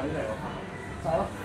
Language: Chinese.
走走快啲嚟。